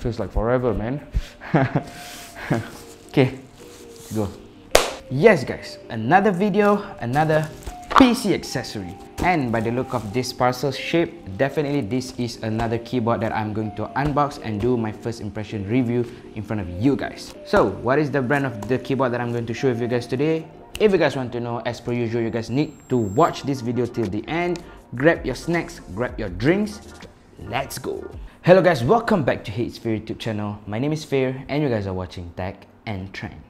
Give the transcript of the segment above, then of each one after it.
feels like forever, man. okay, go. Yes, guys, another video, another PC accessory. And by the look of this parcel shape, definitely this is another keyboard that I'm going to unbox and do my first impression review in front of you guys. So, what is the brand of the keyboard that I'm going to show you guys today? If you guys want to know, as per usual, you guys need to watch this video till the end. Grab your snacks, grab your drinks, let's go. Hello guys, welcome back to HeyIt'sFir YouTube channel. My name is Fir and you guys are watching Tech and Trend.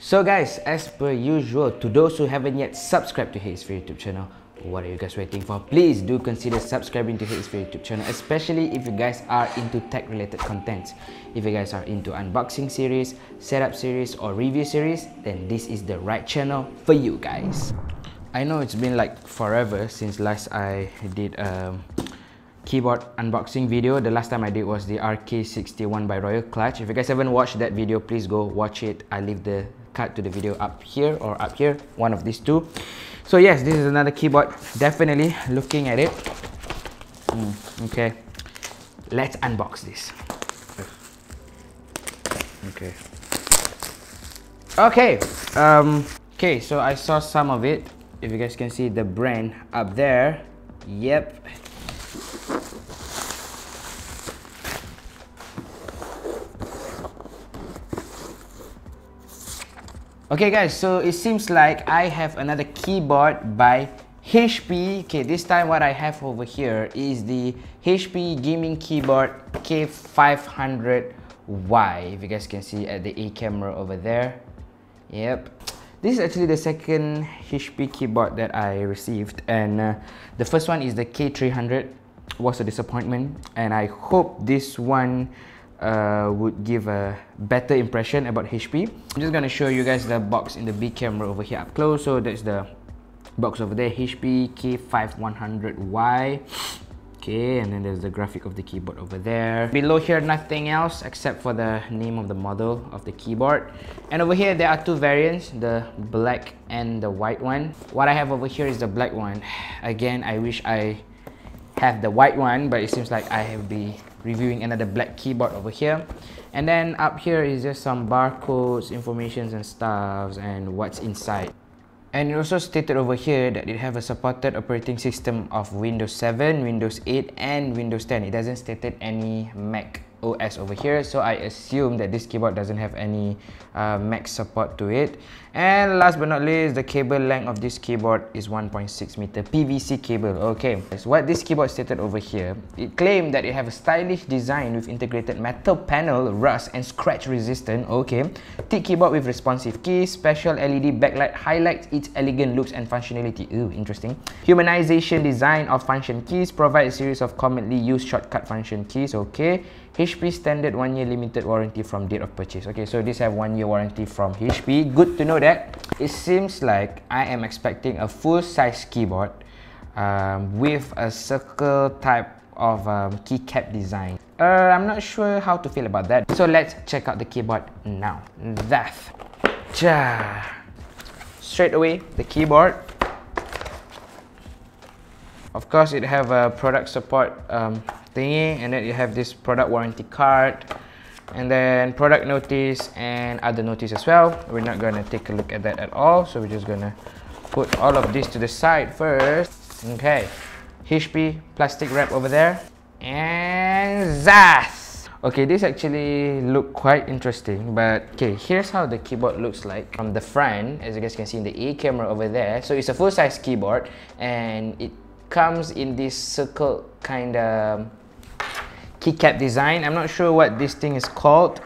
So guys, as per usual, to those who haven't yet subscribed to HeyIt'sFir YouTube channel, what are you guys waiting for? Please do consider subscribing to his YouTube channel, especially if you guys are into tech related content. If you guys are into unboxing series, setup series or review series, then this is the right channel for you guys. I know it's been like forever since last I did a keyboard unboxing video. The last time I did was the RK61 by Royal Kludge. If you guys haven't watched that video, please go watch it. I leave the cut to the video up here or up here, one of these two. So yes, this is another keyboard. Definitely looking at it. Mm, okay, let's unbox this. Okay. Okay. Um. Okay. So I saw some of it. If you guys can see the brand up there. Yep. Okay guys, so it seems like I have another keyboard by HP. Okay, this time what I have over here is the HP gaming keyboard K500Y. If you guys can see at the A camera over there. Yep. This is actually the second HP keyboard that I received and uh, the first one is the K300 was a disappointment and I hope this one uh, would give a better impression about HP. I'm just gonna show you guys the box in the B camera over here up close. So that's the box over there, HP K500Y. Okay, and then there's the graphic of the keyboard over there. Below here, nothing else except for the name of the model of the keyboard. And over here, there are two variants, the black and the white one. What I have over here is the black one. Again, I wish I have the white one, but it seems like I have the reviewing another black keyboard over here. And then up here is just some barcodes informations and stuffs and what's inside. And it also stated over here that it have a supported operating system of Windows 7, Windows 8 and Windows 10. It doesn't stated any Mac OS over here. So I assume that this keyboard doesn't have any uh, Mac support to it. And last but not least the cable length of this keyboard is 1.6 meter PVC cable. Okay. So what this keyboard stated over here. It claimed that it have a stylish design with integrated metal panel rust and scratch resistant. Okay. Thick keyboard with responsive keys special LED backlight highlights its elegant looks and functionality. Ooh interesting. Humanization design of function keys provide a series of commonly used shortcut function keys. Okay HP standard one year limited warranty from date of purchase. Okay, so this have one year warranty from HP. Good to know that. It seems like I am expecting a full size keyboard um, with a circle type of um, keycap design. Uh, I'm not sure how to feel about that. So let's check out the keyboard now. That. Straight away, the keyboard. Of course, it have a product support um, thingy and then you have this product warranty card and then product notice and other notice as well. We're not to take a look at that at all so we're just to put all of this to the side first. Okay HP plastic wrap over there and zas! Okay this actually look quite interesting but okay here's how the keyboard looks like from the front. As you guys can see in the A camera over there. So it's a full-size keyboard and it comes in this circle kind of keycap design. I'm not sure what this thing is called.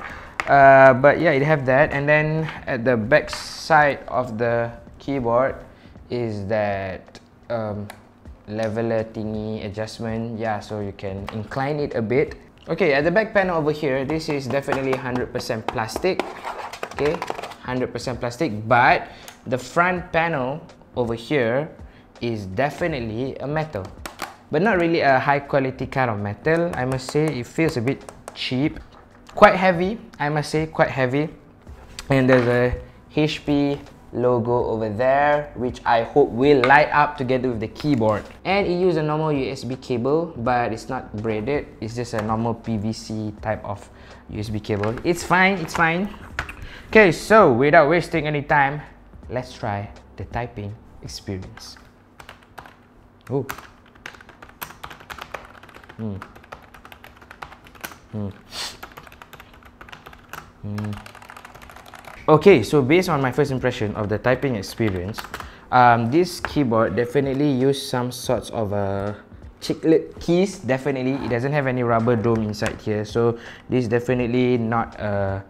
Uh, but yeah, it have that. And then at the back side of the keyboard is that um, leveler thingy adjustment. Yeah, so you can incline it a bit. Okay, at the back panel over here, this is definitely 100% plastic. Okay, 100% plastic. But the front panel over here is definitely a metal but not really a high quality kind of metal I must say it feels a bit cheap. Quite heavy, I must say, quite heavy. And there's a HP logo over there which I hope will light up together with the keyboard. And it uses a normal USB cable but it's not braided. It's just a normal PVC type of USB cable. It's fine it's fine. Okay so without wasting any time let's try the typing experience. Oh mm. Mm. Okay, so based on my first impression of the typing experience, um, this keyboard definitely used some sorts of a uh, chiclet keys. Definitely, it doesn't have any rubber dome inside here, so this definitely not a,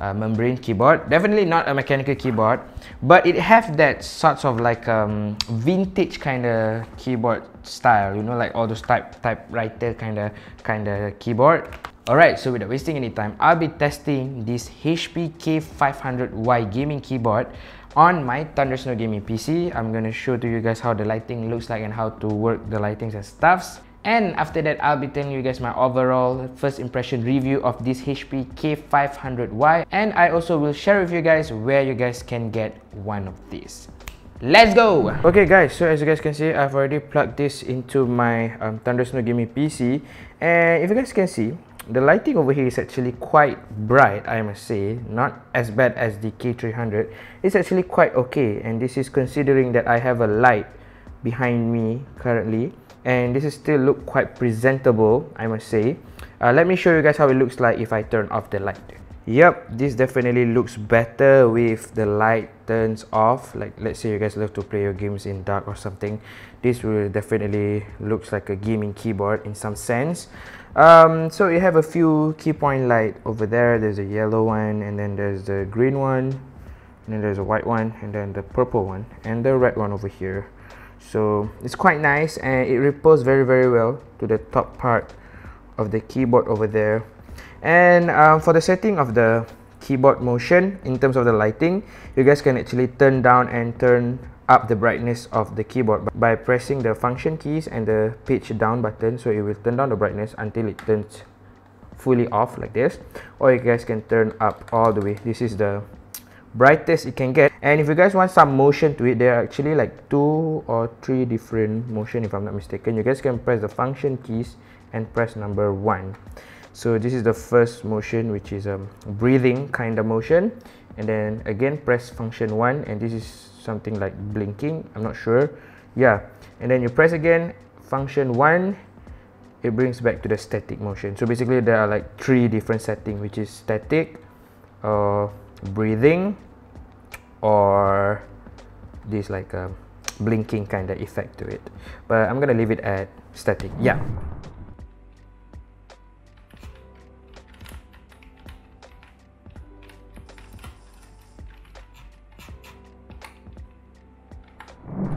a membrane keyboard. Definitely not a mechanical keyboard, but it have that sorts of like um, vintage kind of keyboard style. You know, like all those type typewriter kind of kind of keyboard. Alright, so without wasting any time, I'll be testing this HP K500Y gaming keyboard on my Thundersnow Gaming PC. I'm gonna show to you guys how the lighting looks like and how to work the lightings and stuffs. And after that, I'll be telling you guys my overall first impression review of this HP K500Y. And I also will share with you guys where you guys can get one of these. Let's go! Okay guys, so as you guys can see, I've already plugged this into my um, Thundersnow Gaming PC. And if you guys can see, the lighting over here is actually quite bright I must say not as bad as the K300 it's actually quite okay and this is considering that I have a light behind me currently and this is still look quite presentable I must say uh, let me show you guys how it looks like if I turn off the light Yep, this definitely looks better with the light turns off. Like let's say you guys love to play your games in dark or something. This will definitely looks like a gaming keyboard in some sense. Um, so you have a few key point light over there. There's a yellow one, and then there's the green one, and then there's a white one, and then the purple one, and the red one over here. So it's quite nice, and it ripples very very well to the top part of the keyboard over there. And um, for the setting of the keyboard motion in terms of the lighting, you guys can actually turn down and turn up the brightness of the keyboard by pressing the function keys and the page down button. So it will turn down the brightness until it turns fully off like this. Or you guys can turn up all the way. This is the brightest it can get. And if you guys want some motion to it there are actually like two or three different motion if i'm not mistaken. You guys can press the function keys and press number one. So this is the first motion which is a um, breathing kind of motion. And then again press function one and this is something like blinking. I'm not sure. Yeah. And then you press again function 1 it brings back to the static motion. So basically there are like three different settings which is static uh, breathing or this like a blinking kind of effect to it. But i'm gonna leave it at static. Yeah.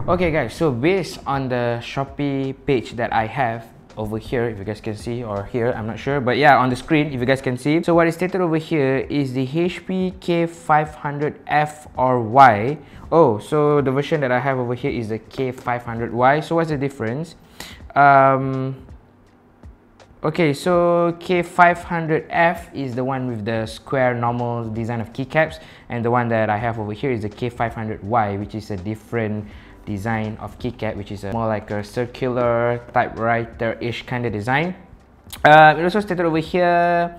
Okay guys, so based on the Shopee page that I have over here, if you guys can see, or here, I'm not sure, but yeah, on the screen, if you guys can see. So what is stated over here is the HP K500F or Y. Oh, so the version that I have over here is the K500Y. So what's the difference? Um, okay, so K500F is the one with the square normal design of keycaps, and the one that I have over here is the K500Y, which is a different design of keycap, which is a more like a circular typewriter-ish kind of design. Uh, it also stated over here,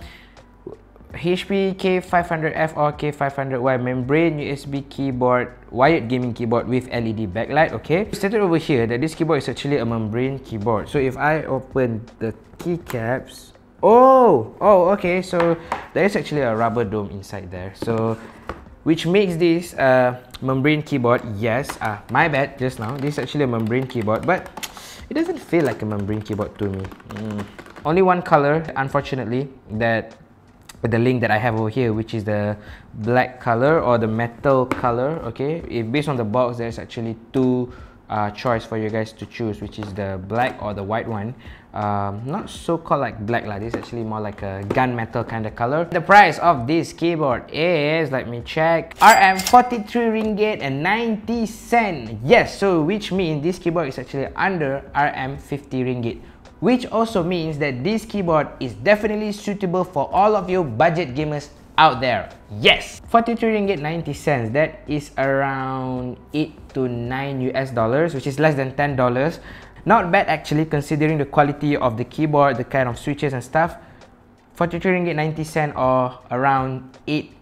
HP K500F or K500Y membrane USB keyboard, wired gaming keyboard with LED backlight, okay? It stated over here that this keyboard is actually a membrane keyboard. So if I open the keycaps, oh, oh, okay, so there is actually a rubber dome inside there. So which makes this a membrane keyboard yes uh, my bad just now. This is actually a membrane keyboard but it doesn't feel like a membrane keyboard to me. Mm. only one color unfortunately that the link that I have over here which is the black color or the metal color okay? If based on the box there's actually two uh, choice for you guys to choose which is the black or the white one um, not so called like black lah this actually more like a gunmetal kind of color the price of this keyboard is let me check rm 43 ringgit and 90 cent yes so which means this keyboard is actually under rm 50 ringgit which also means that this keyboard is definitely suitable for all of you budget gamers out there. Yes! 43 ringgit 90 cents. That is around 8 to 9 US dollars, which is less than 10 dollars. Not bad actually considering the quality of the keyboard, the kind of switches and stuff. 43 ringgit 90 cent or around 8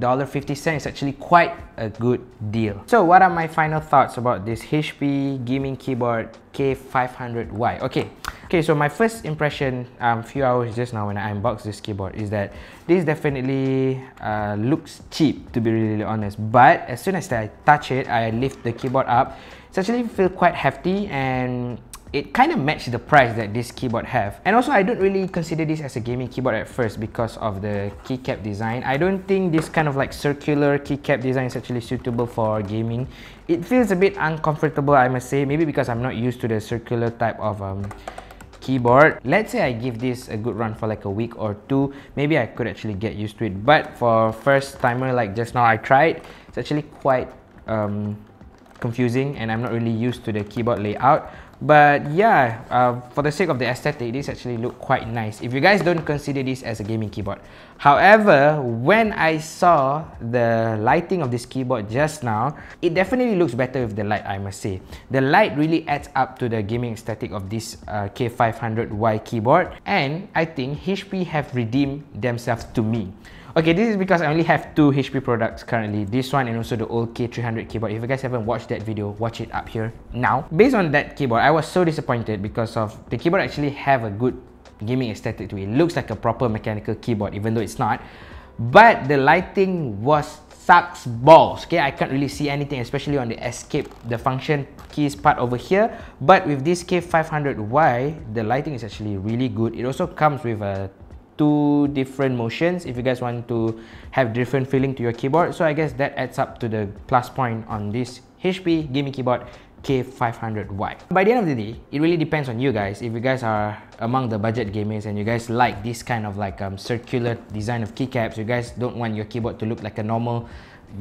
$1.50 is actually quite a good deal. So what are my final thoughts about this HP gaming keyboard K500Y? Okay, okay. so my first impression um, a few hours just now when I unboxed this keyboard is that this definitely uh, looks cheap to be really honest. But as soon as I touch it, I lift the keyboard up, it's actually feel quite hefty and it kind of matched the price that this keyboard have. And also, I don't really consider this as a gaming keyboard at first because of the keycap design. I don't think this kind of like circular keycap design is actually suitable for gaming. It feels a bit uncomfortable, I must say. Maybe because I'm not used to the circular type of um, keyboard. Let's say I give this a good run for like a week or two, maybe I could actually get used to it. But for first timer like just now I tried, it's actually quite um, confusing and I'm not really used to the keyboard layout. But yeah, uh, for the sake of the aesthetic, this actually look quite nice. If you guys don't consider this as a gaming keyboard. However, when I saw the lighting of this keyboard just now, it definitely looks better with the light, I must say. The light really adds up to the gaming aesthetic of this uh, K500Y keyboard. And I think HP have redeemed themselves to me. Okay, this is because I only have two HP products currently. This one and also the old K300 keyboard. If you guys haven't watched that video, watch it up here now. Based on that keyboard, I was so disappointed because of the keyboard actually have a good gaming aesthetic to it. It looks like a proper mechanical keyboard even though it's not. But the lighting was sucks balls. Okay, I can't really see anything especially on the escape, the function keys part over here. But with this K500Y, the lighting is actually really good. It also comes with a two different motions if you guys want to have different feeling to your keyboard so I guess that adds up to the plus point on this HP gaming keyboard K500Y. By the end of the day, it really depends on you guys. If you guys are among the budget gamers and you guys like this kind of like um, circular design of keycaps, you guys don't want your keyboard to look like a normal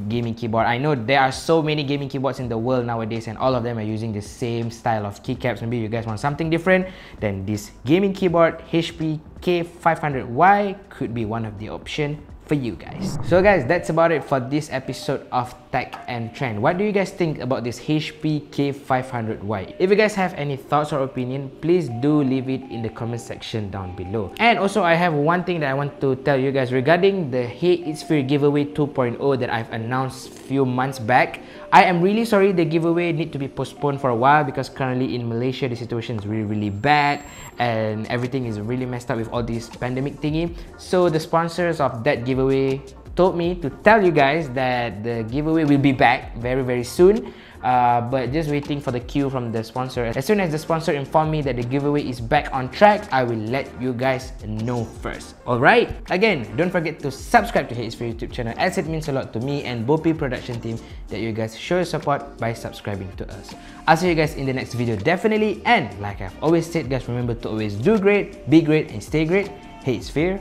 gaming keyboard. I know there are so many gaming keyboards in the world nowadays and all of them are using the same style of keycaps. Maybe you guys want something different, then this gaming keyboard HP K500Y could be one of the option for you guys. So guys, that's about it for this episode of Tech and Trend. What do you guys think about this HP K500Y? If you guys have any thoughts or opinion, please do leave it in the comment section down below. And also, I have one thing that I want to tell you guys regarding the Hey It's Fir giveaway 2.0 that I've announced few months back. I am really sorry the giveaway need to be postponed for a while because currently in Malaysia the situation is really really bad and everything is really messed up with all this pandemic thingy. So the sponsors of that giveaway told me to tell you guys that the giveaway will be back very very soon uh, but just waiting for the cue from the sponsor. As soon as the sponsor inform me that the giveaway is back on track, I will let you guys know first. Alright? Again, don't forget to subscribe to his YouTube channel as it means a lot to me and BOPY production team that you guys show your support by subscribing to us. I'll see you guys in the next video definitely and like I've always said guys, remember to always do great, be great and stay great. It's Fir,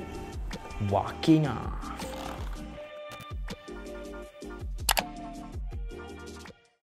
walking off.